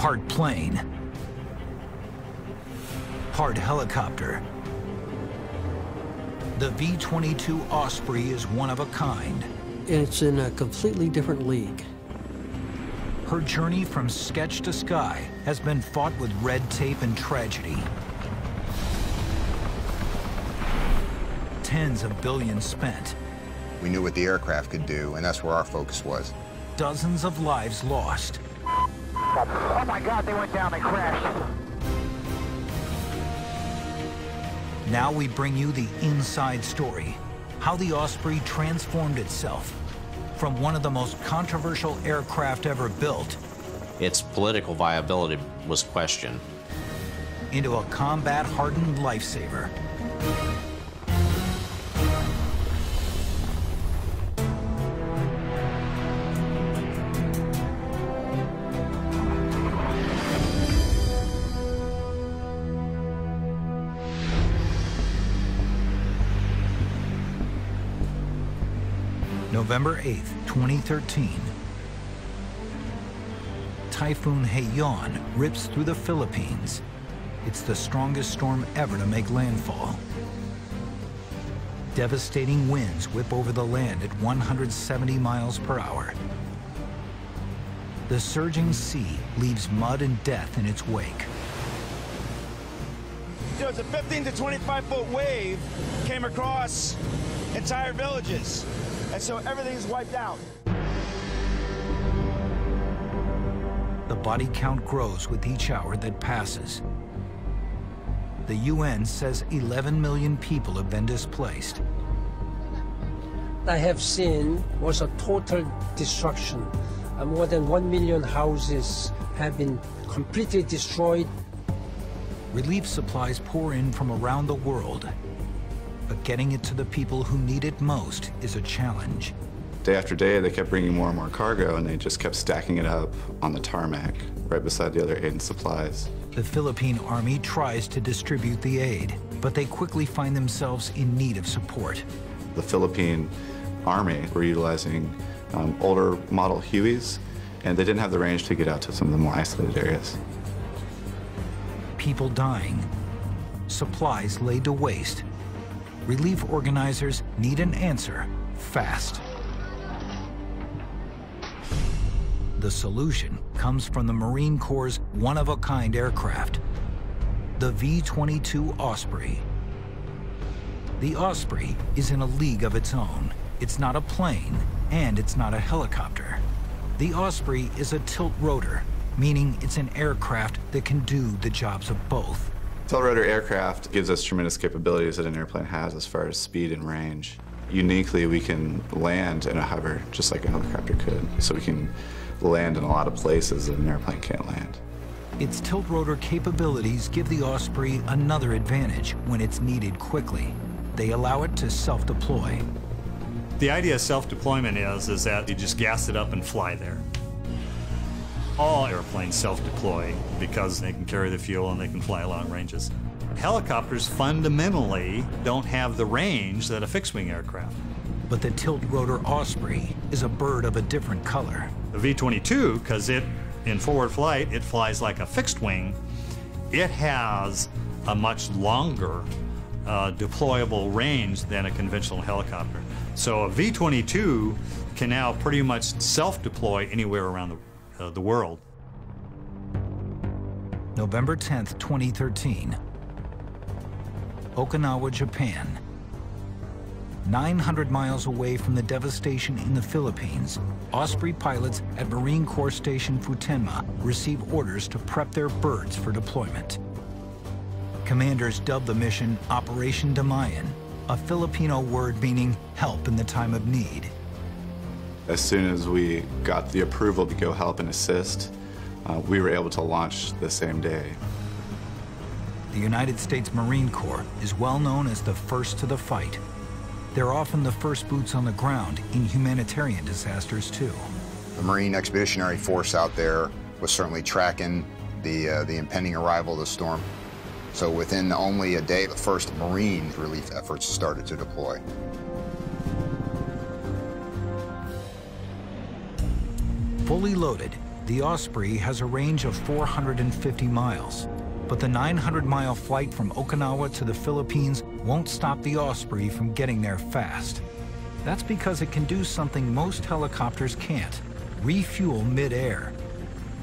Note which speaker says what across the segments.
Speaker 1: part plane, part helicopter. The V-22 Osprey is one of a kind.
Speaker 2: It's in a completely different league.
Speaker 1: Her journey from sketch to sky has been fought with red tape and tragedy. Tens of billions spent.
Speaker 3: We knew what the aircraft could do, and that's where our focus was.
Speaker 1: Dozens of lives lost.
Speaker 4: Oh my God, they went down, they crashed.
Speaker 1: Now we bring you the inside story, how the Osprey transformed itself from one of the most controversial aircraft ever built
Speaker 5: Its political viability was questioned.
Speaker 1: into a combat-hardened lifesaver. November 8th, 2013. Typhoon Haiyan rips through the Philippines. It's the strongest storm ever to make landfall. Devastating winds whip over the land at 170 miles per hour. The surging sea leaves mud and death in its wake.
Speaker 6: There was a 15 to 25 foot wave came across entire villages. And so everything's wiped out.
Speaker 1: The body count grows with each hour that passes. The UN says 11 million people have been displaced.
Speaker 2: I have seen was a total destruction. Uh, more than one million houses have been completely destroyed.
Speaker 1: Relief supplies pour in from around the world, but getting it to the people who need it most is a challenge.
Speaker 7: Day after day, they kept bringing more and more cargo, and they just kept stacking it up on the tarmac right beside the other aid and supplies.
Speaker 1: The Philippine Army tries to distribute the aid, but they quickly find themselves in need of support.
Speaker 7: The Philippine Army were utilizing um, older model Hueys, and they didn't have the range to get out to some of the more isolated areas.
Speaker 1: People dying, supplies laid to waste. Relief organizers need an answer fast. The solution comes from the Marine Corps' one-of-a-kind aircraft, the V-22 Osprey. The Osprey is in a league of its own. It's not a plane, and it's not a helicopter. The Osprey is a tilt rotor, meaning it's an aircraft that can do the jobs of both.
Speaker 7: Tilt-rotor aircraft gives us tremendous capabilities that an airplane has as far as speed and range. Uniquely, we can land in a hover just like a helicopter could, so we can land in a lot of places that an airplane can't land.
Speaker 1: Its tilt rotor capabilities give the Osprey another advantage when it's needed quickly. They allow it to self-deploy.
Speaker 8: The idea of self-deployment is, is that you just gas it up and fly there. All airplanes self-deploy because they can carry the fuel and they can fly long ranges. Helicopters fundamentally don't have the range that a fixed-wing aircraft.
Speaker 1: But the tilt rotor Osprey is a bird of a different color.
Speaker 8: The V-22, because it, in forward flight, it flies like a fixed wing, it has a much longer uh, deployable range than a conventional helicopter. So a V-22 can now pretty much self-deploy anywhere around the, uh, the world.
Speaker 1: November 10th, 2013. Okinawa, Japan. 900 miles away from the devastation in the Philippines, Osprey pilots at Marine Corps Station Futenma receive orders to prep their birds for deployment. Commanders dubbed the mission Operation Damayan, a Filipino word meaning help in the time of need.
Speaker 7: As soon as we got the approval to go help and assist, uh, we were able to launch the same day.
Speaker 1: The United States Marine Corps is well known as the first to the fight. They're often the first boots on the ground in humanitarian disasters, too.
Speaker 3: The Marine Expeditionary Force out there was certainly tracking the, uh, the impending arrival of the storm. So within only a day, the first Marine relief efforts started to deploy.
Speaker 1: Fully loaded, The Osprey has a range of 450 miles, but the 900-mile flight from Okinawa to the Philippines won't stop the Osprey from getting there fast. That's because it can do something most helicopters can't, refuel mid-air.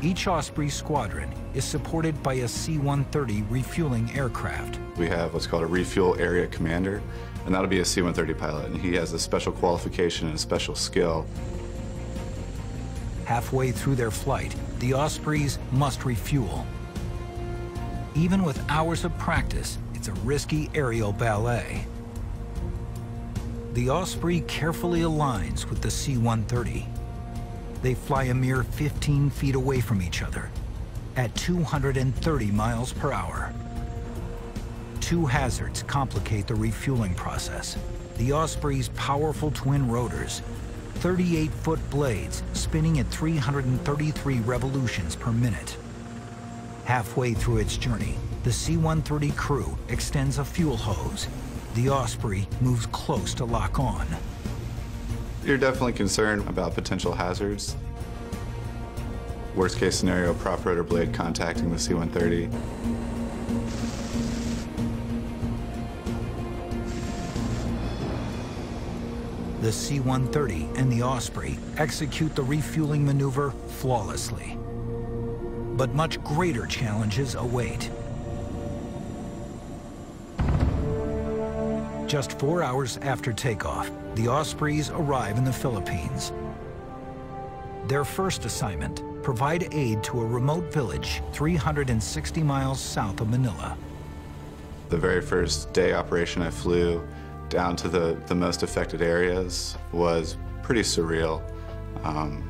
Speaker 1: Each Osprey squadron is supported by a C-130 refueling aircraft.
Speaker 7: We have what's called a refuel area commander, and that'll be a C-130 pilot, and he has a special qualification and a special skill.
Speaker 1: Halfway through their flight, the Ospreys must refuel. Even with hours of practice, it's a risky aerial ballet. The Osprey carefully aligns with the C-130. They fly a mere 15 feet away from each other at 230 miles per hour. Two hazards complicate the refueling process. The Osprey's powerful twin rotors, 38-foot blades spinning at 333 revolutions per minute. Halfway through its journey, the C-130 crew extends a fuel hose. The Osprey moves close to lock on.
Speaker 7: You're definitely concerned about potential hazards. Worst case scenario, prop rotor blade contacting the C-130.
Speaker 1: The C-130 and the Osprey execute the refueling maneuver flawlessly. But much greater challenges await. Just four hours after takeoff, the Ospreys arrive in the Philippines. Their first assignment, provide aid to a remote village 360 miles south of Manila.
Speaker 7: The very first day operation I flew down to the, the most affected areas was pretty surreal. Um,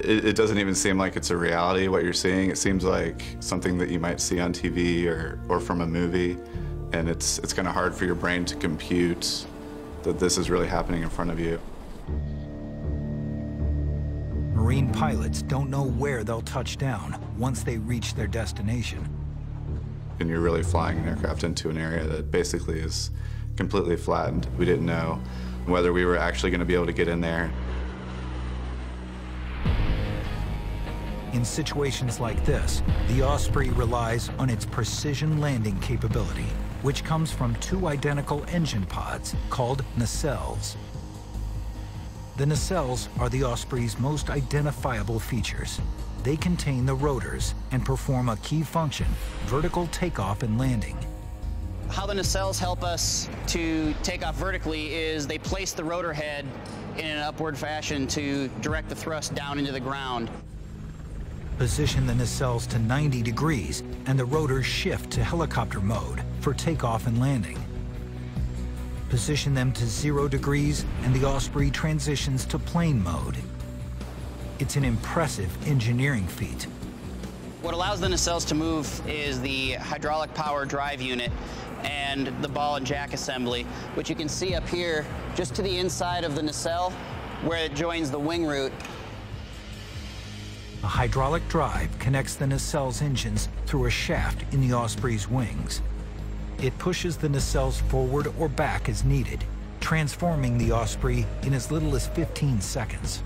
Speaker 7: it, it, doesn't even seem like it's a reality what you're seeing. It seems like something that you might see on TV or, or from a movie, and it's, it's kind of hard for your brain to compute that this is really happening in front of you.
Speaker 1: Marine pilots don't know where they'll touch down once they reach their destination.
Speaker 7: And you're really flying an aircraft into an area that basically is completely flattened. We didn't know whether we were actually going to be able to get in there.
Speaker 1: In situations like this, the Osprey relies on its precision landing capability, which comes from two identical engine pods called nacelles. The nacelles are the Osprey's most identifiable features. They contain the rotors and perform a key function, vertical takeoff and landing.
Speaker 9: How the nacelles help us to take off vertically is they place the rotor head in an upward fashion to direct the thrust down into the ground.
Speaker 1: Position the nacelles to 90 degrees and the rotors shift to helicopter mode for takeoff and landing. Position them to zero degrees and the Osprey transitions to plane mode. It's an impressive engineering feat.
Speaker 9: What allows the nacelles to move is the hydraulic power drive unit and the ball and jack assembly, which you can see up here just to the inside of the nacelle where it joins the wing root.
Speaker 1: A hydraulic drive connects the nacelle's engines through a shaft in the Osprey's wings. It pushes the nacelles forward or back as needed, transforming the Osprey in as little as 15 seconds.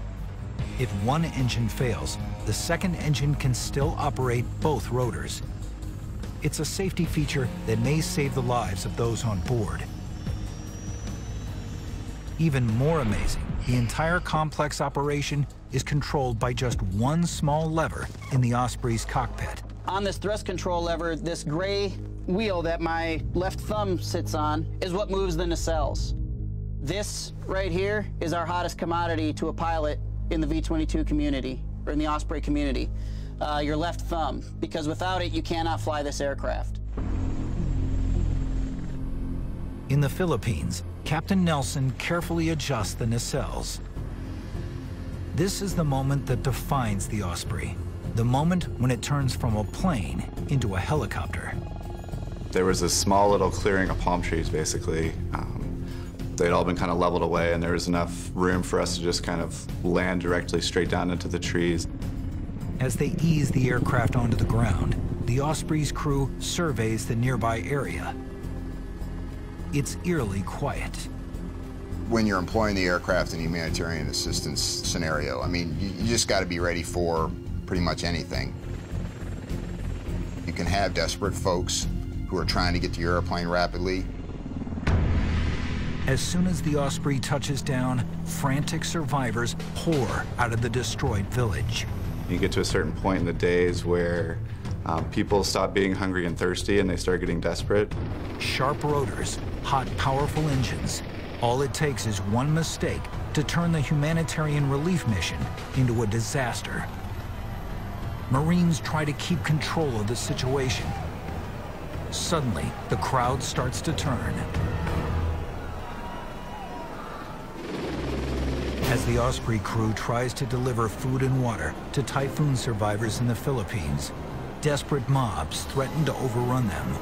Speaker 1: If one engine fails, the second engine can still operate both rotors, it's a safety feature that may save the lives of those on board. Even more amazing, the entire complex operation is controlled by just one small lever in the Osprey's cockpit.
Speaker 9: On this thrust control lever, this gray wheel that my left thumb sits on is what moves the nacelles. This right here is our hottest commodity to a pilot in the V-22 community, or in the Osprey community uh, your left thumb, because without it, you cannot fly this aircraft.
Speaker 1: In the Philippines, Captain Nelson carefully adjusts the nacelles. This is the moment that defines the Osprey, the moment when it turns from a plane into a helicopter.
Speaker 7: There was a small little clearing of palm trees, basically. Um, they'd all been kind of leveled away, and there was enough room for us to just kind of land directly straight down into the trees.
Speaker 1: As they ease the aircraft onto the ground, the Osprey's crew surveys the nearby area. It's eerily quiet.
Speaker 3: when you're employing the aircraft in a humanitarian assistance scenario. I mean, you, you just got to be ready for pretty much anything. You can have desperate folks who are trying to get to your airplane rapidly.
Speaker 1: As soon as the Osprey touches down, frantic survivors pour out of the destroyed village.
Speaker 7: You get to a certain point in the days where um, people stop being hungry and thirsty and they start getting desperate.
Speaker 1: Sharp rotors, hot, powerful engines. All it takes is one mistake to turn the humanitarian relief mission into a disaster. Marines try to keep control of the situation. Suddenly, the crowd starts to turn. As the Osprey crew tries to deliver food and water to typhoon survivors in the Philippines, desperate mobs threaten to overrun them.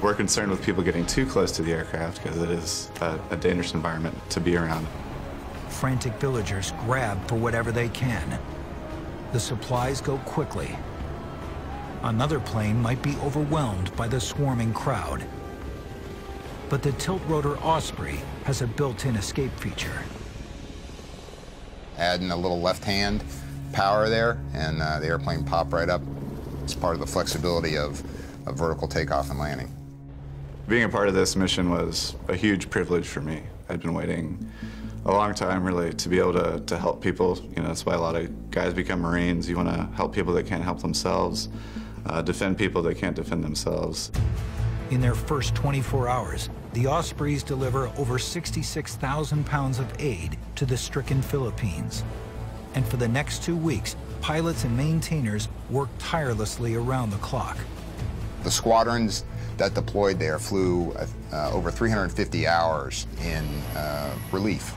Speaker 7: We're concerned with people getting too close to the aircraft because it is a, a dangerous environment to be around.
Speaker 1: Frantic villagers grab for whatever they can. The supplies go quickly. Another plane might be overwhelmed by the swarming crowd. But the tilt-rotor Osprey has a built-in escape feature.
Speaker 3: Adding a little left-hand power there, and uh, the airplane pop right up. It's part of the flexibility of, of vertical takeoff and landing.
Speaker 7: Being a part of this mission was a huge privilege for me. I'd been waiting a long time, really, to be able to, to help people. You know, that's why a lot of guys become Marines. You want to help people that can't help themselves, uh, defend people that can't defend themselves.
Speaker 1: In their first 24 hours, the Ospreys deliver over 66,000 pounds of aid to the stricken Philippines. And for the next two weeks, pilots and maintainers work tirelessly around the clock.
Speaker 3: The squadrons that deployed there flew uh, over 350 hours in uh, relief.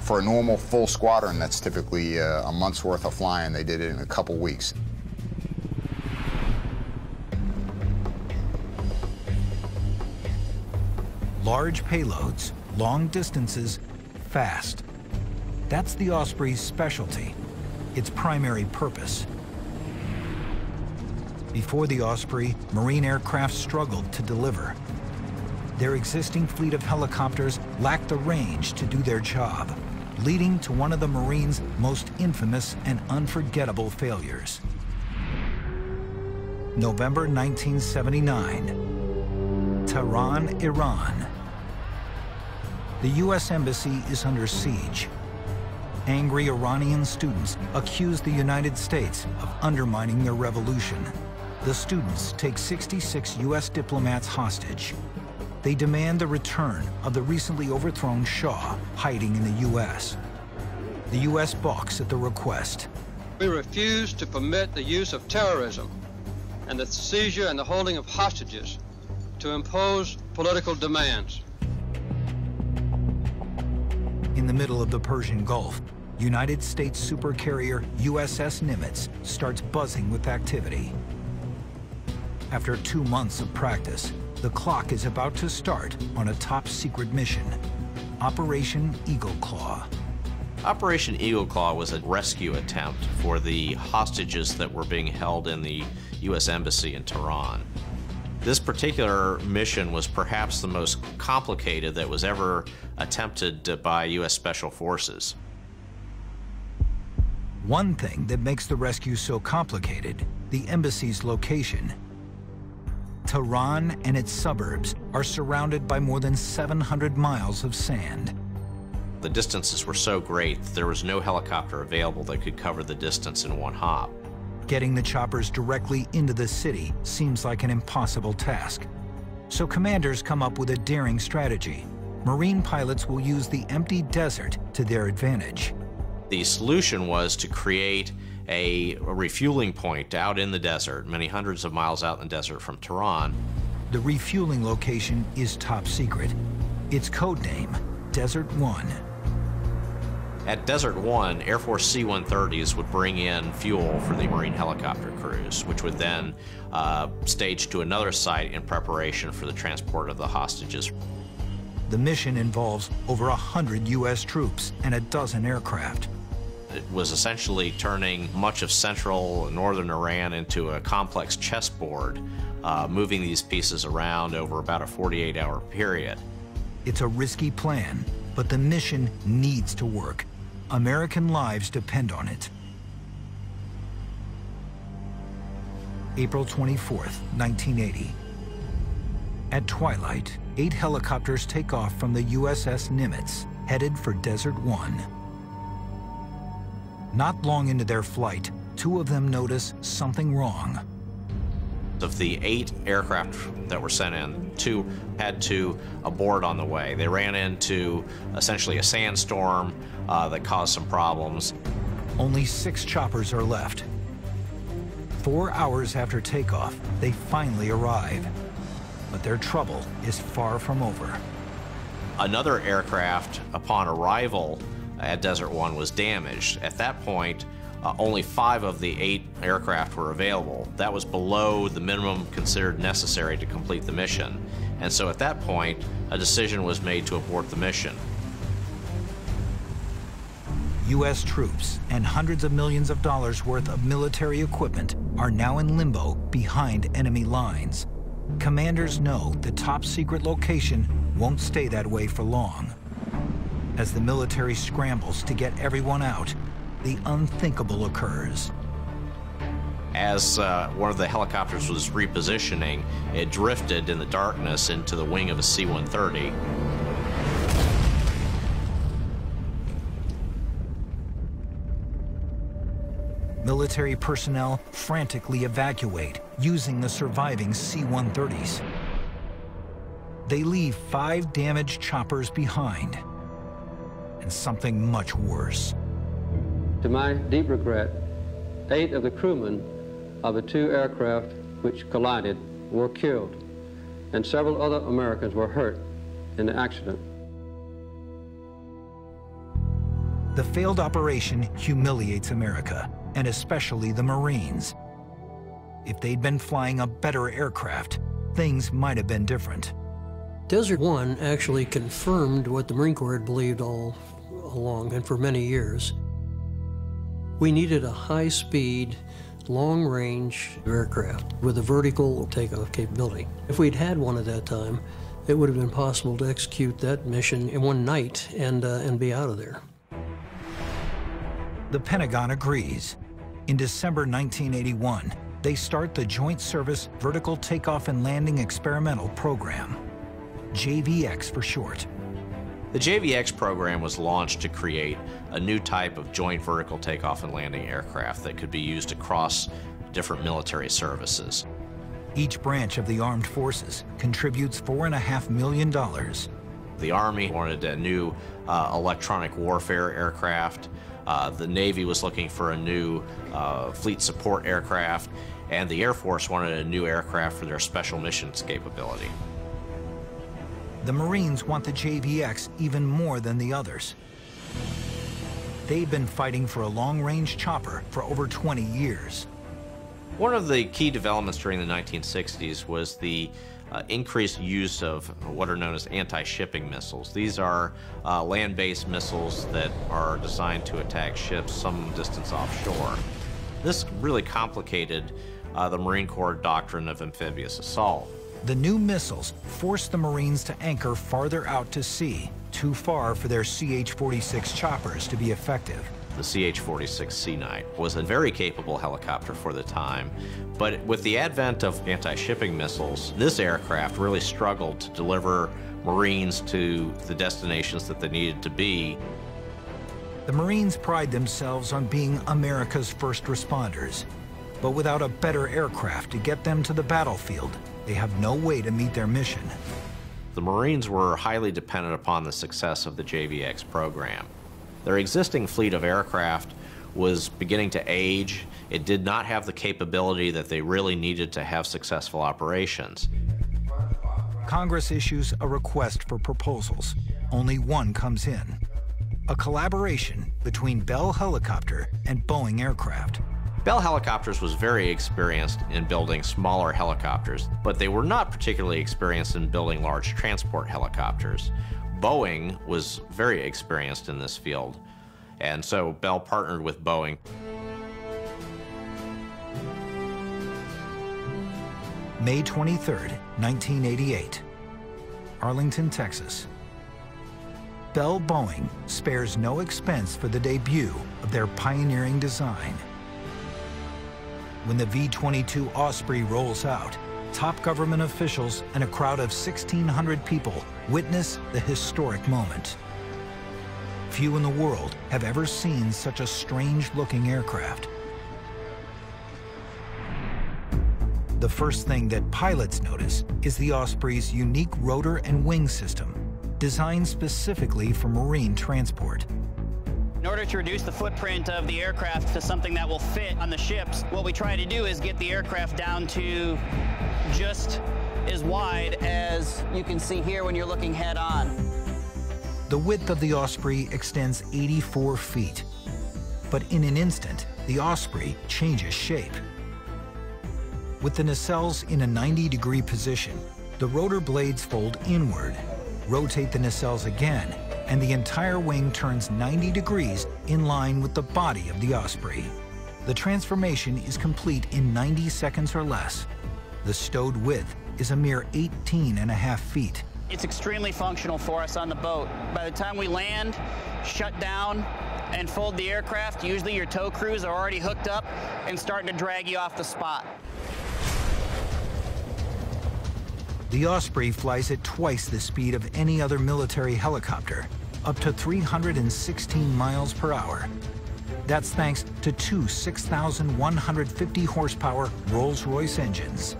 Speaker 3: For a normal full squadron, that's typically uh, a month's worth of flying. They did it in a couple weeks.
Speaker 1: Large payloads, long distances, fast. That's the Osprey's specialty, its primary purpose. Before the Osprey, Marine aircraft struggled to deliver. Their existing fleet of helicopters lacked the range to do their job, leading to one of the Marines' most infamous and unforgettable failures. November 1979, Tehran, Iran. The U.S. Embassy is under siege. Angry Iranian students accuse the United States of undermining their revolution. The students take 66 U.S. diplomats hostage. They demand the return of the recently overthrown Shah hiding in the U.S. The U.S. balks at the request.
Speaker 10: We refuse to permit the use of terrorism and the seizure and the holding of hostages to impose political demands.
Speaker 1: The middle of the Persian Gulf, United States supercarrier USS Nimitz starts buzzing with activity. After two months of practice, the clock is about to start on a top-secret mission, Operation Eagle Claw.
Speaker 5: Operation Eagle Claw was a rescue attempt for the hostages that were being held in the U.S. Embassy in Tehran. This particular mission was perhaps the most complicated that was ever attempted by U.S. Special Forces.
Speaker 1: One thing that makes the rescue so complicated, the embassy's location. Tehran and its suburbs are surrounded by more than 700 miles of sand.
Speaker 5: The distances were so great that there was no helicopter available that could cover the distance in one hop.
Speaker 1: Getting the choppers directly into the city seems like an impossible task. So commanders come up with a daring strategy. Marine pilots will use the empty desert to their advantage.
Speaker 5: The solution was to create a, a, refueling point out in the desert, many hundreds of miles out in the desert from Tehran.
Speaker 1: The refueling location is top secret. Its code name, Desert One.
Speaker 5: At Desert One, Air Force C-130s would bring in fuel for the Marine helicopter crews, which would then uh, stage to another site in preparation for the transport of the hostages.
Speaker 1: The mission involves over a hundred U.S. troops and a dozen aircraft.
Speaker 5: It was essentially turning much of central and northern Iran into a complex chessboard, uh, moving these pieces around over about a 48 hour period.
Speaker 1: It's a risky plan, But the mission needs to work. American lives depend on it. April 24th, 1980. At twilight, eight helicopters take off from the USS Nimitz, headed for Desert One. Not long into their flight, two of them notice something wrong.
Speaker 5: Of the eight aircraft that were sent in, two had to abort on the way. They ran into essentially a sandstorm uh, that caused some problems.
Speaker 1: Only six choppers are left. Four hours after takeoff, they finally arrive. But their trouble is far from over.
Speaker 5: Another aircraft, upon arrival at Desert One, was damaged. At that point, uh, only five of the eight aircraft were available. That was below the minimum considered necessary to complete the mission. And so at that point, a decision was made to abort the mission.
Speaker 1: U.S. troops and hundreds of millions of dollars worth of military equipment are now in limbo behind enemy lines. Commanders know the top secret location won't stay that way for long. As the military scrambles to get everyone out, the unthinkable occurs.
Speaker 5: As uh, one of the helicopters was repositioning, it drifted in the darkness into the wing of a C 130.
Speaker 1: Military personnel frantically evacuate using the surviving C 130s. They leave five damaged choppers behind, and something much worse.
Speaker 10: To my deep regret, eight of the crewmen of the two aircraft which collided were killed, and several other Americans were hurt in the accident.
Speaker 1: The failed operation humiliates America, and especially the Marines. If they'd been flying a better aircraft, things might have been different.
Speaker 11: Desert One actually confirmed what the Marine Corps had believed all along and for many years. We needed a high speed, long range aircraft with a vertical takeoff capability. If we'd had one at that time, it would have been possible to execute that mission in one night and, uh, and be out of there.
Speaker 1: The Pentagon agrees. In December 1981, they start the Joint Service Vertical Takeoff and Landing Experimental Program, JVX for short.
Speaker 5: The JVX program was launched to create a new type of joint vertical takeoff and landing aircraft that could be used across different military services.
Speaker 1: Each branch of the armed forces contributes $4.5 million.
Speaker 5: The Army wanted a new uh, electronic warfare aircraft. Uh, the Navy was looking for a new uh, fleet support aircraft, and the Air Force wanted a new aircraft for their special missions capability.
Speaker 1: The Marines want the JVX even more than the others. They've been fighting for a long-range chopper for over 20 years.
Speaker 5: One of the key developments during the 1960s was the uh, increased use of what are known as anti-shipping missiles. These are uh, land-based missiles that are designed to attack ships some distance offshore. This really complicated uh, the Marine Corps doctrine of amphibious assault.
Speaker 1: The new missiles forced the Marines to anchor farther out to sea, too far for their CH-46 choppers to be effective.
Speaker 5: The CH-46 Sea Knight was a very capable helicopter for the time, but with the advent of anti-shipping missiles, this aircraft really struggled to deliver Marines to the destinations that they needed to be.
Speaker 1: The Marines pride themselves on being America's first responders, but without a better aircraft to get them to the battlefield, they have no way to meet their mission.
Speaker 5: The Marines were highly dependent upon the success of the JVX program. Their existing fleet of aircraft was beginning to age. It did not have the capability that they really needed to have successful operations.
Speaker 1: Congress issues a request for proposals. Only one comes in. A collaboration between Bell Helicopter and Boeing Aircraft.
Speaker 5: Bell Helicopters was very experienced in building smaller helicopters, but they were not particularly experienced in building large transport helicopters. Boeing was very experienced in this field, and so Bell partnered with Boeing.
Speaker 1: May 23, 1988, Arlington, Texas. Bell Boeing spares no expense for the debut of their pioneering design. When the V-22 Osprey rolls out, top government officials and a crowd of 1,600 people witness the historic moment. Few in the world have ever seen such a strange-looking aircraft. The first thing that pilots notice is the Osprey's unique rotor and wing system, designed specifically for marine transport.
Speaker 9: In order to reduce the footprint of the aircraft to something that will fit on the ships, what we try to do is get the aircraft down to just as wide as you can see here when you're looking head on.
Speaker 1: The width of the Osprey extends 84 feet. But in an instant, the Osprey changes shape. With the nacelles in a 90 degree position, the rotor blades fold inward, rotate the nacelles again, and the entire wing turns 90 degrees in line with the body of the Osprey. The transformation is complete in 90 seconds or less. The stowed width is a mere 18 and a half feet.
Speaker 9: It's extremely functional for us on the boat. By the time we land, shut down, and fold the aircraft, usually your tow crews are already hooked up and starting to drag you off the spot.
Speaker 1: The Osprey flies at twice the speed of any other military helicopter, up to 316 miles per hour. That's thanks to two 6,150 horsepower Rolls-Royce engines.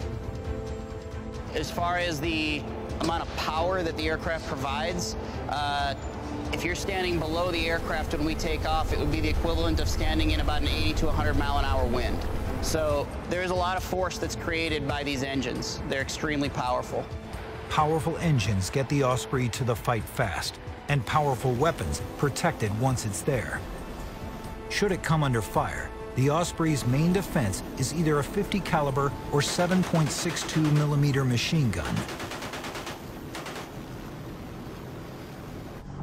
Speaker 9: As far as the amount of power that the aircraft provides, uh, if you're standing below the aircraft when we take off, it would be the equivalent of standing in about an 80 to 100 mile an hour wind. So there's a lot of force that's created by these engines. They're extremely powerful.
Speaker 1: Powerful engines get the Osprey to the fight fast, and powerful weapons protect it once it's there. Should it come under fire, the Osprey's main defense is either a 50 caliber or 7.62 millimeter machine gun.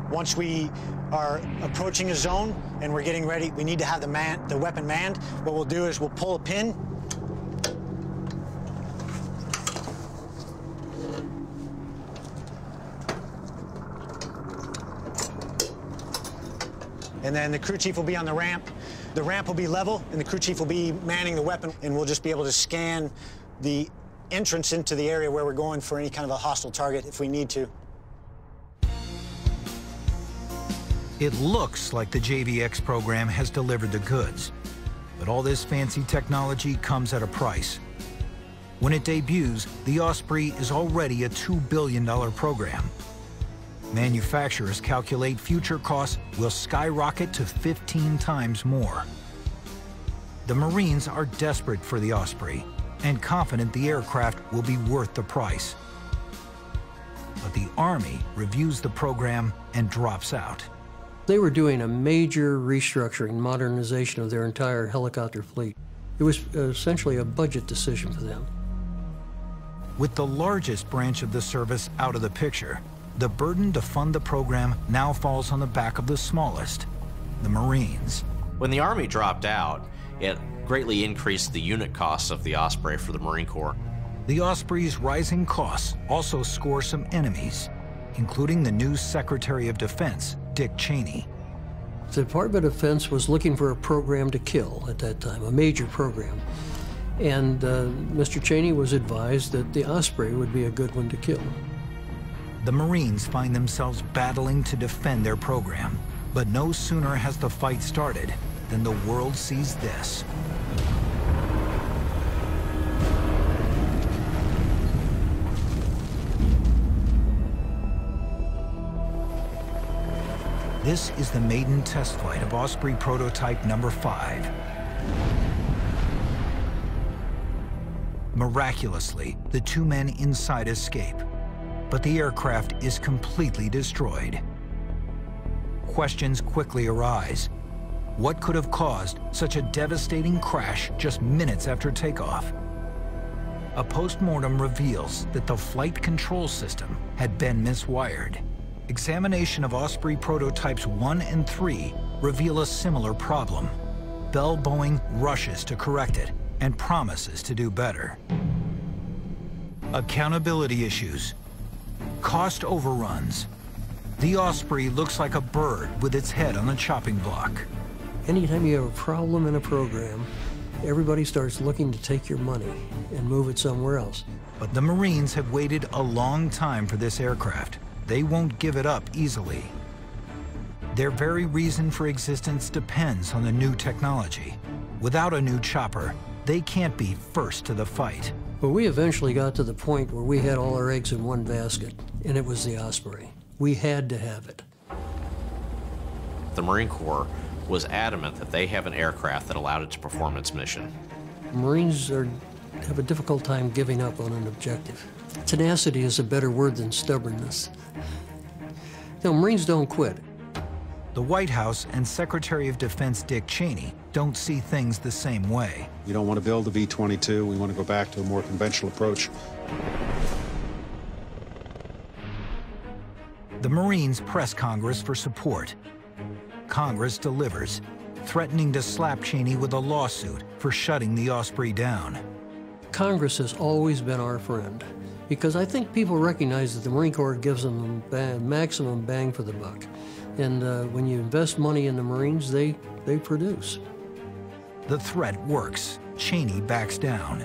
Speaker 12: Once we are approaching a zone and we're getting ready, we need to have the, man, the weapon manned. What we'll do is we'll pull a pin. And then the crew chief will be on the ramp. The ramp will be level, and the crew chief will be manning the weapon, and we'll just be able to scan the entrance into the area where we're going for any kind of a hostile target if we need to.
Speaker 1: It looks like the JVX program has delivered the goods, but all this fancy technology comes at a price. When it debuts, the Osprey is already a $2 billion program. Manufacturers calculate future costs will skyrocket to 15 times more. The Marines are desperate for the Osprey and confident the aircraft will be worth the price. But the Army reviews the program and drops out.
Speaker 11: They were doing a major restructuring, modernization of their entire helicopter fleet. It was uh, essentially a budget decision for them.
Speaker 1: With the largest branch of the service out of the picture, the burden to fund the program now falls on the back of the smallest, the Marines.
Speaker 5: When the Army dropped out, it greatly increased the unit costs of the Osprey for the Marine Corps.
Speaker 1: The Osprey's rising costs also score some enemies, including the new Secretary of Defense, Dick Cheney.
Speaker 11: The Department of Defense was looking for a program to kill at that time, a major program. And uh, Mr. Cheney was advised that the Osprey would be a good one to kill.
Speaker 1: The Marines find themselves battling to defend their program. But no sooner has the fight started than the world sees this. This is the maiden test flight of Osprey prototype number five. Miraculously, the two men inside escape, but the aircraft is completely destroyed. Questions quickly arise. What could have caused such a devastating crash just minutes after takeoff? A postmortem reveals that the flight control system had been miswired. Examination of Osprey prototypes 1 and 3 reveal a similar problem. Bell Boeing rushes to correct it and promises to do better. Accountability issues, cost overruns, The Osprey looks like a bird with its head on the chopping block.
Speaker 11: Anytime you have a problem in a program, everybody starts looking to take your money and move it somewhere else.
Speaker 1: But the Marines have waited a long time for this aircraft. They won't give it up easily. Their very reason for existence depends on the new technology. Without a new chopper, they can't be first to the fight.
Speaker 11: But we eventually got to the point where we had all our eggs in one basket, and it was the Osprey. We had to have it.
Speaker 5: The Marine Corps was adamant that they have an aircraft that allowed it to perform its mission.
Speaker 11: Marines are, have a difficult time giving up on an objective. Tenacity is a better word than stubbornness. You know, Marines don't quit.
Speaker 1: The White House and Secretary of Defense Dick Cheney don't see things the same way.
Speaker 13: We don't want to build a V-22. We want to go back to a more conventional approach.
Speaker 1: The Marines press Congress for support. Congress delivers, threatening to slap Cheney with a lawsuit for shutting the Osprey down.
Speaker 11: Congress has always been our friend because I think people recognize that the Marine Corps gives them the maximum bang for the buck. And uh, when you invest money in the Marines, they, they produce.
Speaker 1: The threat works. Cheney backs down.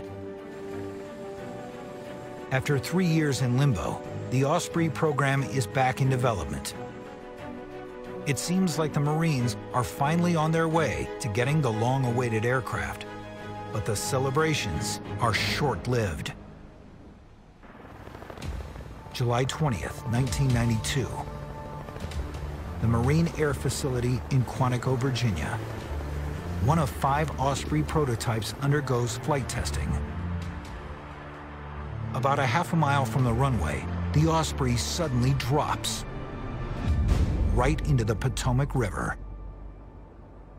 Speaker 1: After three years in limbo, the Osprey program is back in development. It seems like the Marines are finally on their way to getting the long-awaited aircraft. But the celebrations are short-lived. July 20th, 1992. The Marine Air Facility in Quantico, Virginia. One of five Osprey prototypes undergoes flight testing. About a half a mile from the runway, the Osprey suddenly drops right into the Potomac River.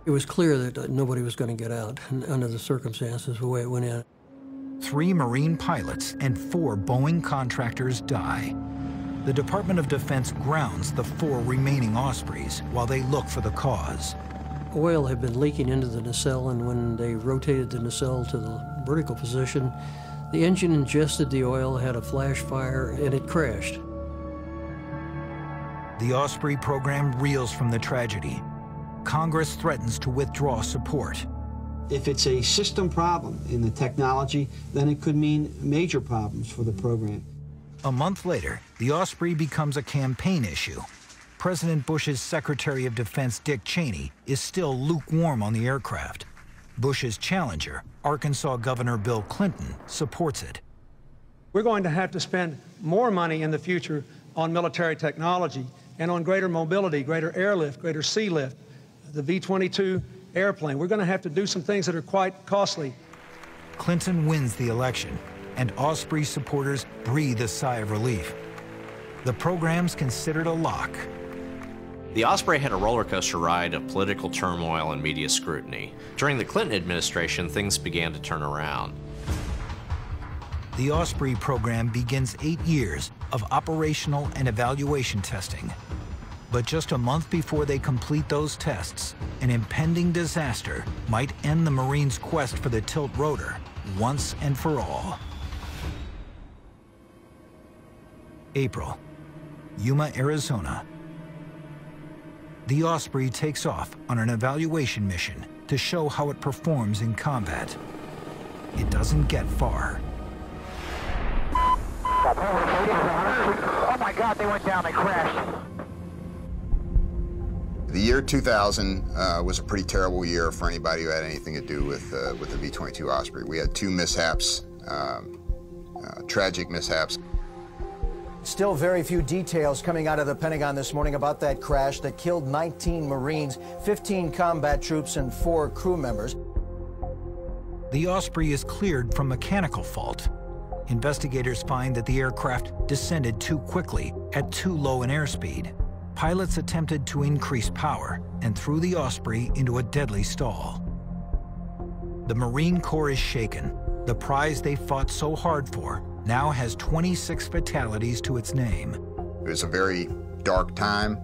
Speaker 11: It was clear that uh, nobody was going to get out under the circumstances, the way it went in.
Speaker 1: Three Marine pilots and four Boeing contractors die. The Department of Defense grounds the four remaining Ospreys while they look for the cause.
Speaker 11: Oil had been leaking into the nacelle, and when they rotated the nacelle to the vertical position, the engine ingested the oil, had a flash fire, and it crashed.
Speaker 1: The Osprey program reels from the tragedy. Congress threatens to withdraw support.
Speaker 14: If it's a system problem in the technology, then it could mean major problems for the program.
Speaker 1: A month later, the Osprey becomes a campaign issue. President Bush's Secretary of Defense Dick Cheney is still lukewarm on the aircraft. Bush's challenger, Arkansas Governor Bill Clinton, supports it.
Speaker 15: We're going to have to spend more money in the future on military technology and on greater mobility, greater airlift, greater sea lift, the V-22 airplane. We're going to have to do some things that are quite costly.
Speaker 1: Clinton wins the election, and Osprey supporters breathe a sigh of relief. The program's considered a lock.
Speaker 5: The Osprey had a roller coaster ride of political turmoil and media scrutiny. During the Clinton administration, things began to turn around.
Speaker 1: The Osprey program begins eight years of operational and evaluation testing. But just a month before they complete those tests, an impending disaster might end the Marines' quest for the tilt rotor once and for all. April, Yuma, Arizona. The Osprey takes off on an evaluation mission to show how it performs in combat. It doesn't get far.
Speaker 4: Oh my God, they went down, they crashed.
Speaker 3: The year 2000 uh, was a pretty terrible year for anybody who had anything to do with uh, with the V-22 Osprey. We had two mishaps, um, uh, tragic mishaps.
Speaker 16: Still very few details coming out of the Pentagon this morning about that crash that killed 19 Marines, 15 combat troops, and four crew members.
Speaker 1: The Osprey is cleared from mechanical fault. Investigators find that the aircraft descended too quickly at too low an airspeed. Pilots attempted to increase power and threw the Osprey into a deadly stall. The Marine Corps is shaken. The prize they fought so hard for now has 26 fatalities to its name.
Speaker 3: It was a very dark time,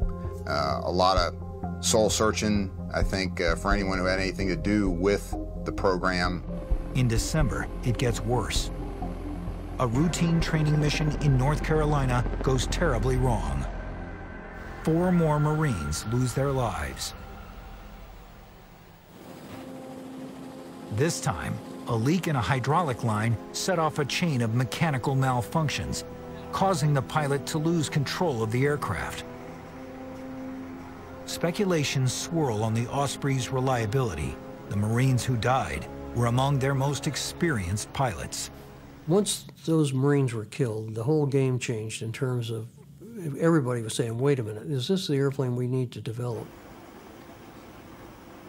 Speaker 3: uh, a lot of soul searching, I think, uh, for anyone who had anything to do with the program.
Speaker 1: In December, it gets worse. A routine training mission in North Carolina goes terribly wrong. four more Marines lose their lives. This time, a leak in a hydraulic line set off a chain of mechanical malfunctions, causing the pilot to lose control of the aircraft. Speculations swirl on the Osprey's reliability. The Marines who died were among their most experienced pilots.
Speaker 11: Once those Marines were killed, the whole game changed in terms of everybody was saying, wait a minute, is this the airplane we need to develop?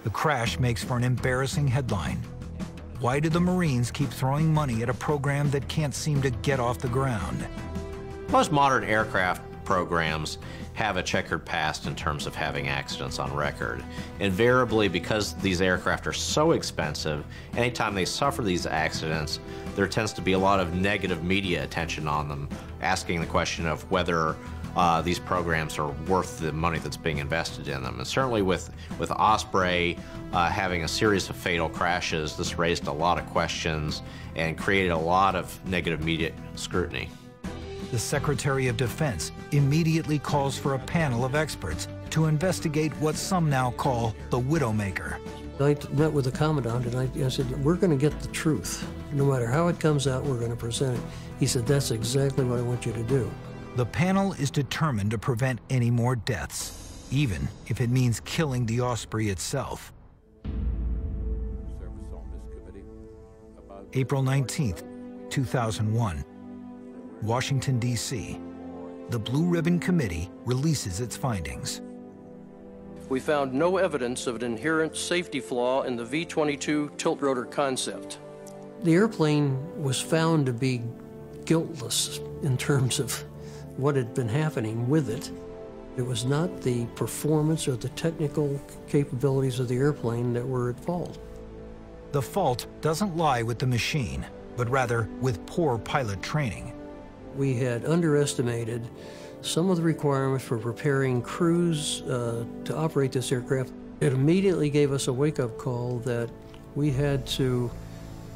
Speaker 1: The crash makes for an embarrassing headline. Why do the Marines keep throwing money at a program that can't seem to get off the ground?
Speaker 5: Most modern aircraft programs have a checkered past in terms of having accidents on record. Invariably, because these aircraft are so expensive, anytime they suffer these accidents, there tends to be a lot of negative media attention on them, asking the question of whether uh, these programs are worth the money that's being invested in them. And certainly with, with Osprey uh, having a series of fatal crashes, this raised a lot of questions and created a lot of negative media scrutiny.
Speaker 1: The Secretary of Defense immediately calls for a panel of experts to investigate what some now call the Widowmaker.
Speaker 11: I met with the Commandant and I, I said, we're going to get the truth. No matter how it comes out, we're going to present it. He said, that's exactly what I want you to do.
Speaker 1: The panel is determined to prevent any more deaths, even if it means killing the Osprey itself. April 19th, 2001. Washington, D.C. The Blue Ribbon Committee releases its findings.
Speaker 11: We found no evidence of an inherent safety flaw in the V-22 tilt-rotor concept. The airplane was found to be guiltless in terms of what had been happening with it. It was not the performance or the technical capabilities of the airplane that were at fault.
Speaker 1: The fault doesn't lie with the machine, but rather with poor pilot training.
Speaker 11: We had underestimated some of the requirements for preparing crews uh, to operate this aircraft. It immediately gave us a wake-up call that we had to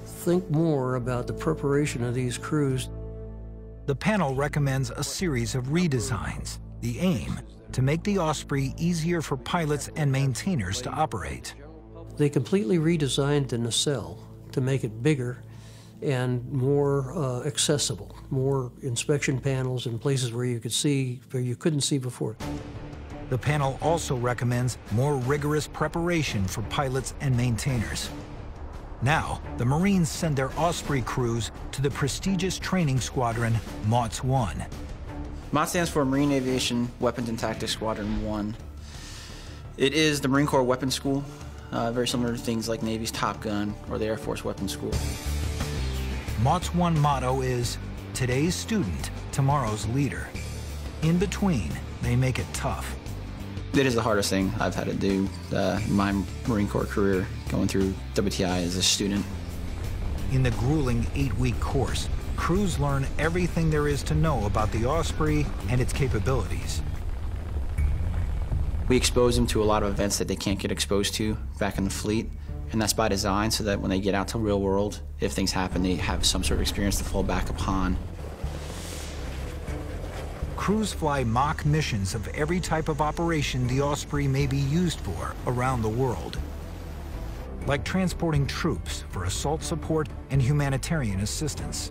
Speaker 11: think more about the preparation of these crews
Speaker 1: the panel recommends a series of redesigns. The aim, to make the Osprey easier for pilots and maintainers to operate.
Speaker 11: They completely redesigned the nacelle to make it bigger and more uh, accessible, more inspection panels in places where you could see, where you couldn't see before.
Speaker 1: The panel also recommends more rigorous preparation for pilots and maintainers. Now, the Marines send their Osprey crews to the prestigious training squadron, MAWTS 1.
Speaker 17: MAWTS stands for Marine Aviation Weapons and Tactics Squadron 1. It is the Marine Corps Weapons School, uh, very similar to things like Navy's Top Gun or the Air Force Weapons School.
Speaker 1: MAWTS 1 motto is, today's student, tomorrow's leader. In between, they make it tough.
Speaker 17: It is the hardest thing I've had to do uh, in my Marine Corps career, going through WTI as a student.
Speaker 1: In the grueling eight-week course, crews learn everything there is to know about the Osprey and its capabilities.
Speaker 17: We expose them to a lot of events that they can't get exposed to back in the fleet, and that's by design so that when they get out to the real world, if things happen, they have some sort of experience to fall back upon
Speaker 1: crews fly mock missions of every type of operation the Osprey may be used for around the world. Like transporting troops for assault support and humanitarian assistance.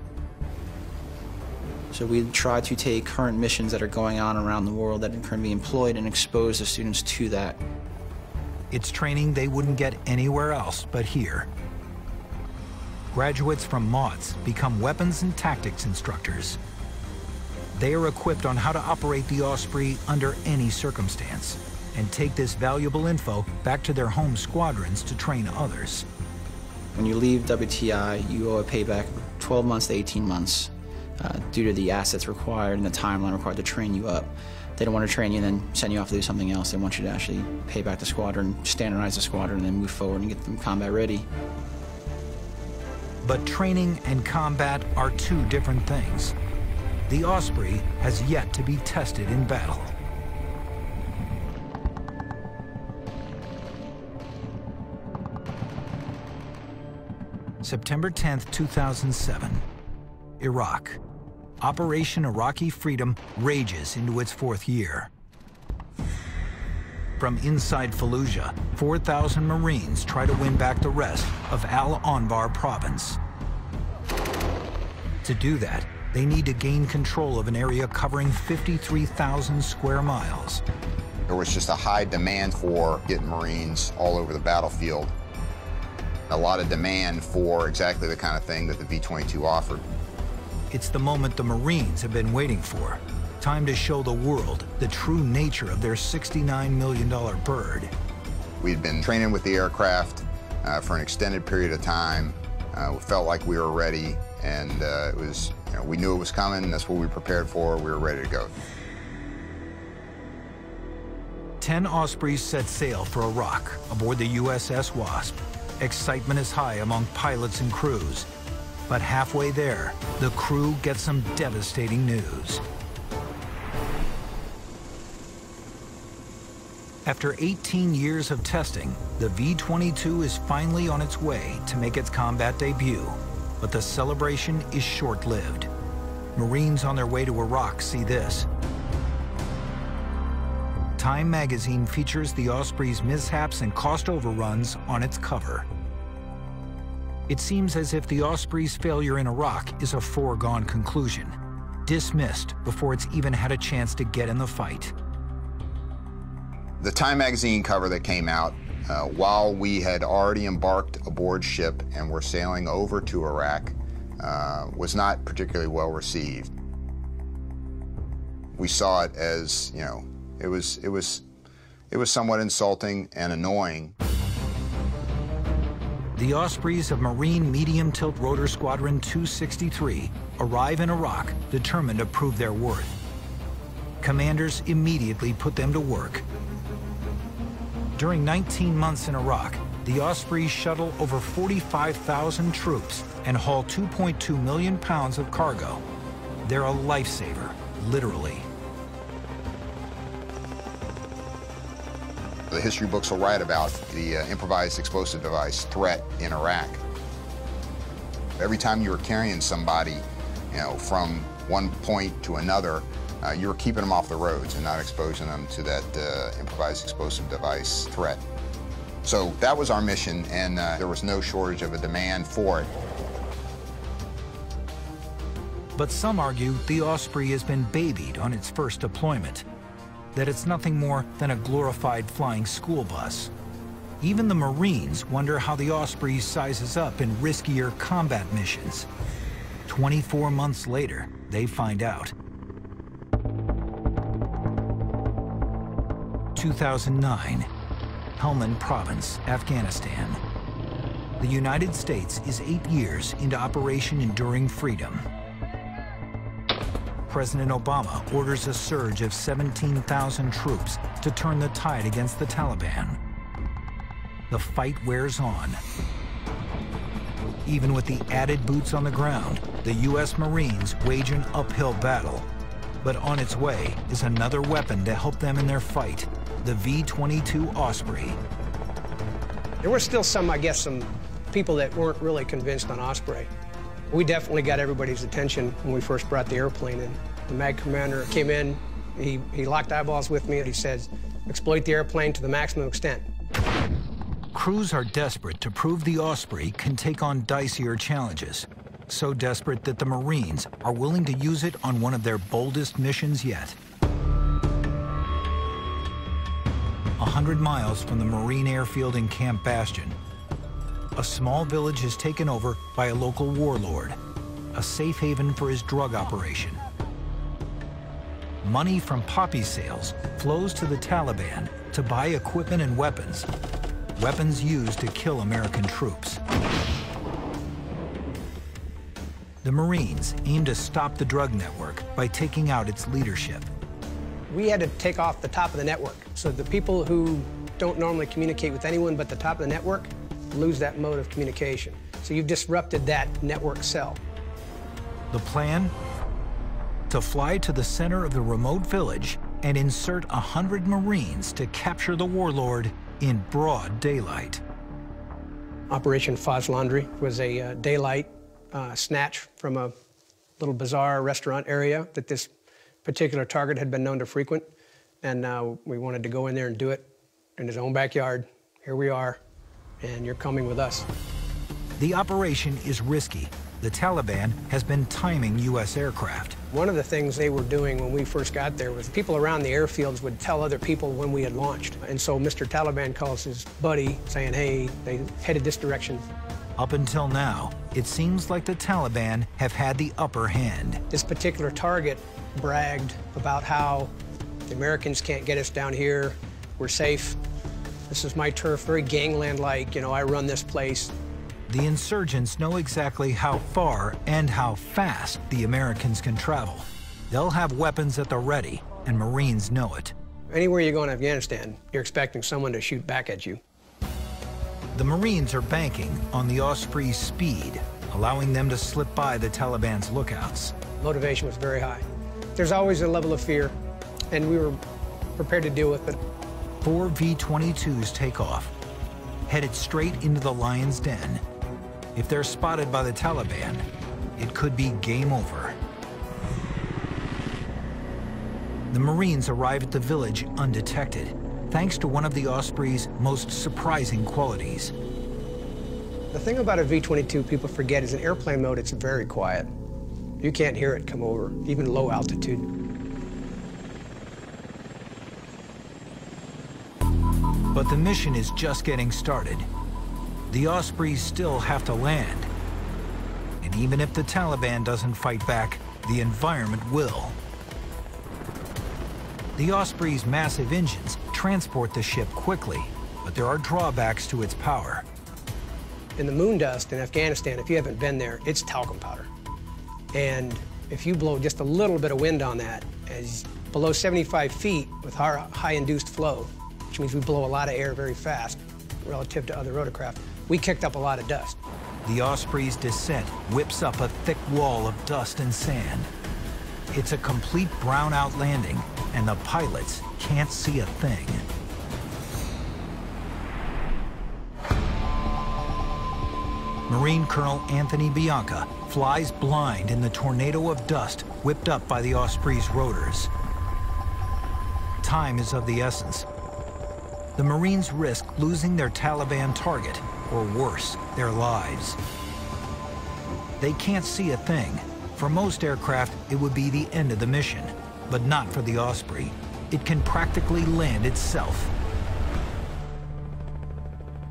Speaker 17: So we try to take current missions that are going on around the world that are currently employed and expose the students to that.
Speaker 1: It's training they wouldn't get anywhere else but here. Graduates from MAWTS become weapons and tactics instructors. They are equipped on how to operate the Osprey under any circumstance and take this valuable info back to their home squadrons to train others.
Speaker 17: When you leave WTI, you owe a payback 12 months to 18 months uh, due to the assets required and the timeline required to train you up. They don't want to train you and then send you off to do something else. They want you to actually pay back the squadron, standardize the squadron, and then move forward and get them combat ready.
Speaker 1: But training and combat are two different things the Osprey has yet to be tested in battle. September 10, 2007, Iraq. Operation Iraqi Freedom rages into its fourth year. From inside Fallujah, 4,000 Marines try to win back the rest of Al Anbar province. To do that, they need to gain control of an area covering 53,000 square miles.
Speaker 3: There was just a high demand for getting Marines all over the battlefield. A lot of demand for exactly the kind of thing that the V-22 offered.
Speaker 1: It's the moment the Marines have been waiting for. Time to show the world the true nature of their $69 million bird.
Speaker 3: We'd been training with the aircraft uh, for an extended period of time. Uh, we felt like we were ready, and uh, it was, you know, we knew it was coming. That's what we prepared for. We were ready to go.
Speaker 1: Ten Ospreys set sail for Iraq aboard the USS Wasp. Excitement is high among pilots and crews. But halfway there, the crew gets some devastating news. After 18 years of testing, the V-22 is finally on its way to make its combat debut. But the celebration is short-lived. Marines on their way to Iraq see this. Time magazine features the Osprey's mishaps and cost overruns on its cover. It seems as if the Osprey's failure in Iraq is a foregone conclusion, dismissed before it's even had a chance to get in the fight.
Speaker 3: The Time magazine cover that came out uh, while we had already embarked aboard ship and were sailing over to Iraq uh, was not particularly well received. We saw it as, you know, it was, it was, it was somewhat insulting and annoying.
Speaker 1: The Ospreys of Marine Medium Tilt Rotor Squadron 263 arrive in Iraq determined to prove their worth. Commanders immediately put them to work. During 19 months in Iraq, the Ospreys shuttle over 45,000 troops and haul 2.2 million pounds of cargo. They're a lifesaver, literally.
Speaker 3: The history books will write about the uh, improvised explosive device threat in Iraq. Every time you were carrying somebody, you know, from one point to another, uh, you were keeping them off the roads and not exposing them to that uh, improvised explosive device threat. So that was our mission, and uh, there was no shortage of a demand for it.
Speaker 1: But some argue the Osprey has been babied on its first deployment that it's nothing more than a glorified flying school bus. Even the Marines wonder how the Osprey sizes up in riskier combat missions. 24 months later, they find out. 2009, Helmand Province, Afghanistan. The United States is eight years into Operation Enduring Freedom. President Obama orders a surge of 17,000 troops to turn the tide against the Taliban. The fight wears on. Even with the added boots on the ground, the U.S. Marines wage an uphill battle. But on its way is another weapon to help them in their fight, the V-22 Osprey.
Speaker 18: There were still some, I guess, some people that weren't really convinced on Osprey. We definitely got everybody's attention when we first brought the airplane in. The MAG commander came in, he, he locked eyeballs with me, and he said, exploit the airplane to the maximum extent.
Speaker 1: Crews are desperate to prove the Osprey can take on dicier challenges. So desperate that the Marines are willing to use it on one of their boldest missions yet. A hundred miles from the Marine airfield in Camp Bastion, a small village is taken over by a local warlord, a safe haven for his drug operation. Money from poppy sales flows to the Taliban to buy equipment and weapons, weapons used to kill American troops. The Marines aim to stop the drug network by taking out its leadership.
Speaker 18: We had to take off the top of the network, so the people who don't normally communicate with anyone but the top of the network lose that mode of communication. So you've disrupted that network cell.
Speaker 1: The plan? To fly to the center of the remote village and insert a hundred Marines to capture the warlord in broad daylight.
Speaker 18: Operation Fazlandri was a uh, daylight uh, snatch from a little bazaar restaurant area that this particular target had been known to frequent. And uh, we wanted to go in there and do it in his own backyard. Here we are, and you're coming with us.
Speaker 1: The operation is risky. The Taliban has been timing U.S. aircraft.
Speaker 18: One of the things they were doing when we first got there was people around the airfields would tell other people when we had launched. And so Mr. Taliban calls his buddy saying, hey, they headed this direction.
Speaker 1: Up until now, it seems like the Taliban have had the upper hand.
Speaker 18: This particular target bragged about how the Americans can't get us down here. We're safe. This is my turf, very gangland-like. You know, I run this place.
Speaker 1: The insurgents know exactly how far and how fast the Americans can travel. They'll have weapons at the ready, and Marines know it.
Speaker 18: Anywhere you go in Afghanistan, you're expecting someone to shoot back at you.
Speaker 1: The Marines are banking on the Osprey's speed, allowing them to slip by the Taliban's lookouts.
Speaker 18: Motivation was very high. There's always a level of fear, and we were prepared to deal with it.
Speaker 1: Four V-22s take off, headed straight into the lion's den. If they're spotted by the Taliban, it could be game over. The Marines arrive at the village undetected, thanks to one of the Osprey's most surprising qualities.
Speaker 18: The thing about a V-22 people forget is in airplane mode, it's very quiet. You can't hear it come over, even low altitude.
Speaker 1: But the mission is just getting started. The Ospreys still have to land. And even if the Taliban doesn't fight back, the environment will. The Osprey's massive engines transport the ship quickly, but there are drawbacks to its power.
Speaker 18: In the moon dust in Afghanistan, if you haven't been there, it's talcum powder. And if you blow just a little bit of wind on that, as below 75 feet with our high induced flow, which means we blow a lot of air very fast relative to other rotorcraft, we kicked up a lot of dust.
Speaker 1: The Osprey's descent whips up a thick wall of dust and sand. It's a complete brownout landing, and the pilots can't see a thing. Marine Colonel Anthony Bianca flies blind in the tornado of dust whipped up by the Osprey's rotors. Time is of the essence. The Marines risk losing their Taliban target, or worse, their lives. They can't see a thing. For most aircraft, it would be the end of the mission, but not for the Osprey. It can practically land itself.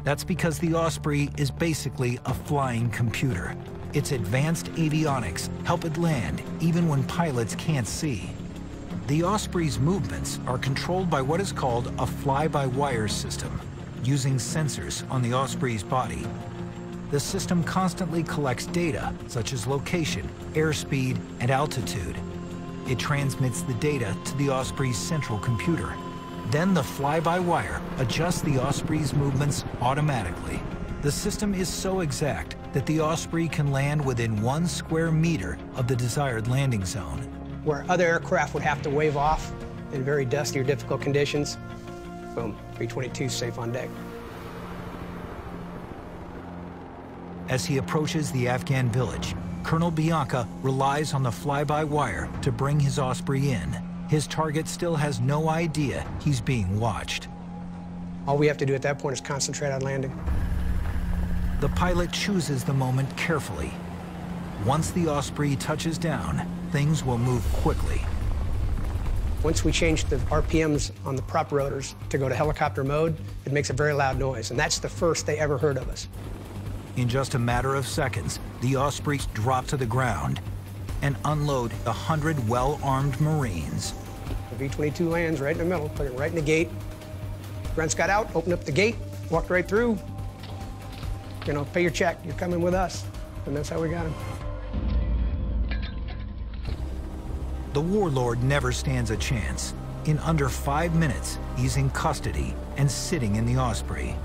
Speaker 1: That's because the Osprey is basically a flying computer. Its advanced avionics help it land even when pilots can't see. The Osprey's movements are controlled by what is called a fly-by-wire system, using sensors on the Osprey's body. The system constantly collects data, such as location, airspeed, and altitude. It transmits the data to the Osprey's central computer. Then the fly-by-wire adjusts the Osprey's movements automatically. The system is so exact that the Osprey can land within one square meter of the desired landing zone.
Speaker 18: Where other aircraft would have to wave off in very dusty or difficult conditions, boom, V-22 safe on deck.
Speaker 1: As he approaches the Afghan village, Colonel Bianca relies on the fly-by-wire to bring his Osprey in. His target still has no idea he's being watched.
Speaker 18: All we have to do at that point is concentrate on landing.
Speaker 1: The pilot chooses the moment carefully. Once the Osprey touches down, things will move quickly.
Speaker 18: Once we change the RPMs on the prop rotors to go to helicopter mode, it makes a very loud noise, and that's the first they ever heard of us.
Speaker 1: In just a matter of seconds, the Ospreys drop to the ground and unload a hundred well-armed Marines.
Speaker 18: The V-22 lands right in the middle, put it right in the gate. Grunts got out, opened up the gate, walked right through. You know, pay your check, you're coming with us. And that's how we got him.
Speaker 1: The warlord never stands a chance. In under five minutes, he's in custody and sitting in the Osprey.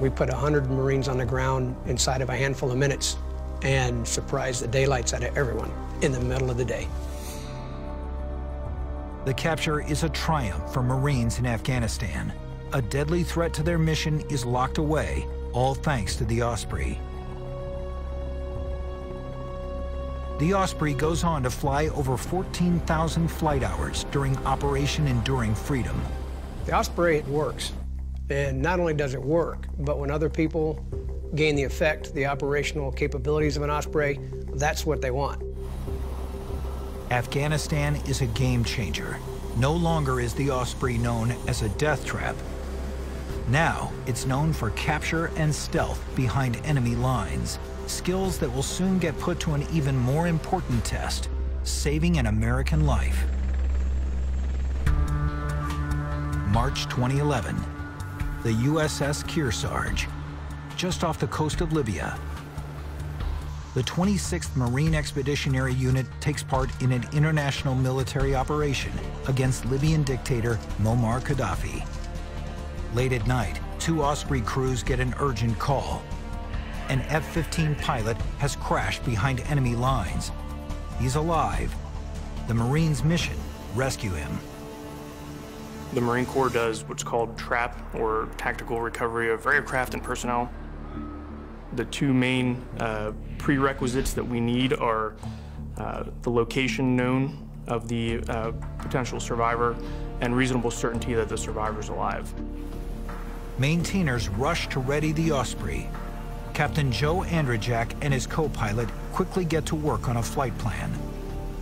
Speaker 18: We put 100 Marines on the ground inside of a handful of minutes and surprised the daylights out of everyone in the middle of the day.
Speaker 1: The capture is a triumph for Marines in Afghanistan. A deadly threat to their mission is locked away, all thanks to the Osprey. The Osprey goes on to fly over 14,000 flight hours during Operation Enduring Freedom.
Speaker 18: The Osprey works. And not only does it work, but when other people gain the effect, the operational capabilities of an Osprey, that's what they want.
Speaker 1: Afghanistan is a game changer. No longer is the Osprey known as a death trap. Now, it's known for capture and stealth behind enemy lines, skills that will soon get put to an even more important test, saving an American life. March 2011, the USS Kearsarge, just off the coast of Libya. The 26th Marine Expeditionary Unit takes part in an international military operation against Libyan dictator Muammar Gaddafi. Late at night, two Osprey crews get an urgent call. An F-15 pilot has crashed behind enemy lines. He's alive. The Marines' mission, rescue him.
Speaker 19: The Marine Corps does what's called TRAP, or Tactical Recovery of Aircraft and Personnel. The two main uh, prerequisites that we need are uh, the location known of the uh, potential survivor and reasonable certainty that the survivor is alive.
Speaker 1: Maintainers rush to ready the Osprey. Captain Joe Andrzejak and his co-pilot quickly get to work on a flight plan.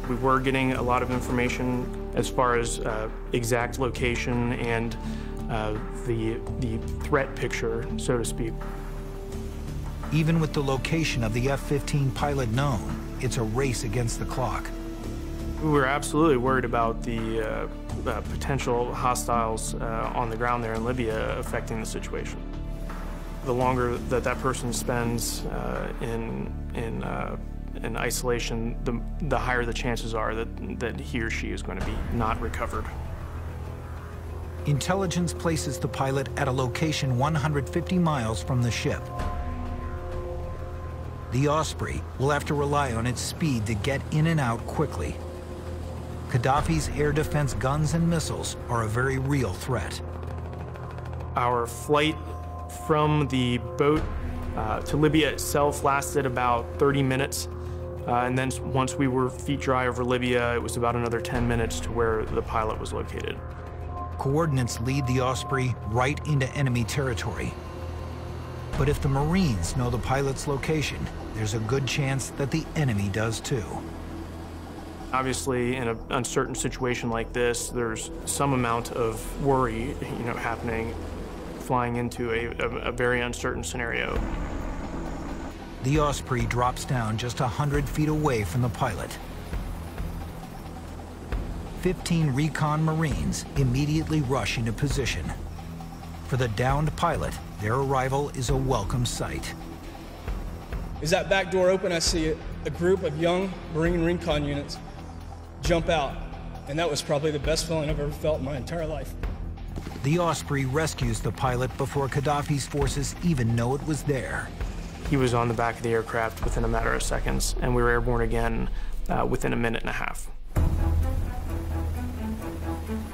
Speaker 19: We were getting a lot of information as far as uh, exact location and uh, the, the threat picture, so to speak.
Speaker 1: Even with the location of the F-15 pilot known, it's a race against the clock.
Speaker 19: We were absolutely worried about the uh, uh, potential hostiles uh, on the ground there in Libya affecting the situation. The longer that that person spends uh, in, in uh, in isolation, the, the higher the chances are that, that he or she is going to be not recovered.
Speaker 1: Intelligence places the pilot at a location 150 miles from the ship. The Osprey will have to rely on its speed to get in and out quickly. Gaddafi's air defense guns and missiles are a very real threat.
Speaker 19: Our flight from the boat uh, to Libya itself lasted about 30 minutes. Uh, and then once we were feet dry over Libya, it was about another 10 minutes to where the pilot was located.
Speaker 1: Coordinates lead the Osprey right into enemy territory. But if the Marines know the pilot's location, there's a good chance that the enemy does too.
Speaker 19: Obviously, in an uncertain situation like this, there's some amount of worry, you know, happening, flying into a, a, a very uncertain scenario.
Speaker 1: The Osprey drops down just 100 feet away from the pilot. 15 recon Marines immediately rush into position. For the downed pilot, their arrival is a welcome sight.
Speaker 20: As that back door open, I see a, a group of young Marine recon units jump out, and that was probably the best feeling I've ever felt in my entire life.
Speaker 1: The Osprey rescues the pilot before Gaddafi's forces even know it was there.
Speaker 19: He was on the back of the aircraft within a matter of seconds, and we were airborne again uh, within a minute and a half.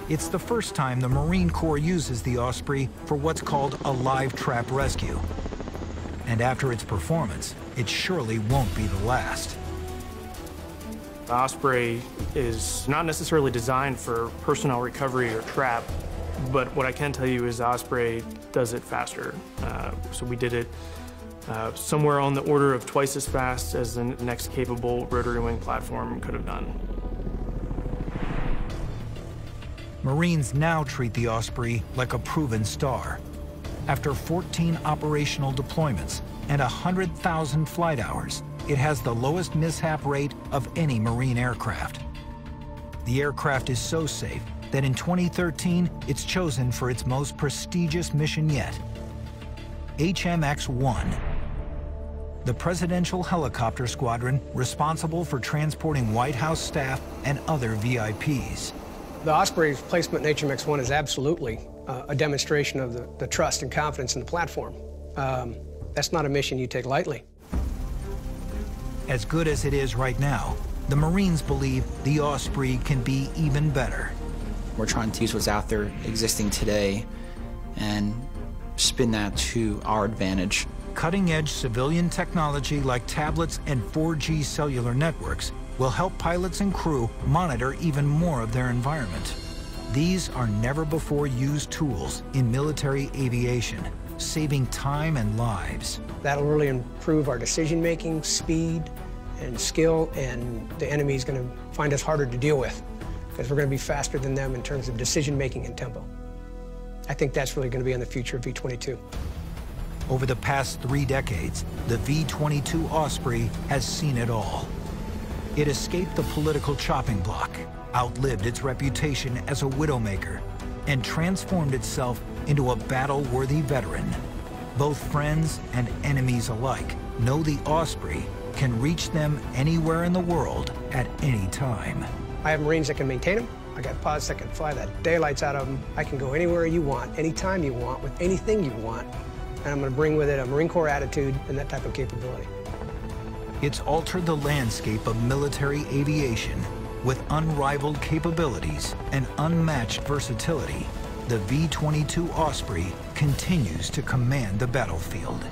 Speaker 1: It's the first time the Marine Corps uses the Osprey for what's called a live trap rescue. And after its performance, it surely won't be the last.
Speaker 19: The Osprey is not necessarily designed for personnel recovery or trap, but what I can tell you is Osprey does it faster. Uh, so we did it uh, somewhere on the order of twice as fast as the next capable rotary wing platform could have done.
Speaker 1: Marines now treat the Osprey like a proven star. After 14 operational deployments and 100,000 flight hours, it has the lowest mishap rate of any Marine aircraft. The aircraft is so safe that in 2013, it's chosen for its most prestigious mission yet, HMX-1, the presidential helicopter squadron responsible for transporting White House staff and other VIPs.
Speaker 18: The Osprey's placement in HMX-1 is absolutely uh, a demonstration of the, the, trust and confidence in the platform. Um, that's not a mission you take lightly.
Speaker 1: As good as it is right now, the Marines believe the Osprey can be even better.
Speaker 17: We're trying to use what's out there existing today and spin that to our advantage.
Speaker 1: Cutting-edge civilian technology like tablets and 4G cellular networks will help pilots and crew monitor even more of their environment. These are never-before-used tools in military aviation, saving time and lives.
Speaker 18: That'll really improve our decision-making, speed, and skill, and the enemy is going to find us harder to deal with because we're going to be faster than them in terms of decision-making and tempo. I think that's really going to be in the future of V-22.
Speaker 1: Over the past three decades, the V-22 Osprey has seen it all. It escaped the political chopping block, outlived its reputation as a widowmaker, and transformed itself into a battle-worthy veteran. Both friends and enemies alike know the Osprey can reach them anywhere in the world at any time.
Speaker 18: I have Marines that can maintain them. I got pods that can fly the daylights out of them. I can go anywhere you want, anytime you want, with anything you want. And I'm going to bring with it a Marine Corps attitude and that type of capability.
Speaker 1: It's altered the landscape of military aviation with unrivaled capabilities and unmatched versatility. The V-22 Osprey continues to command the battlefield.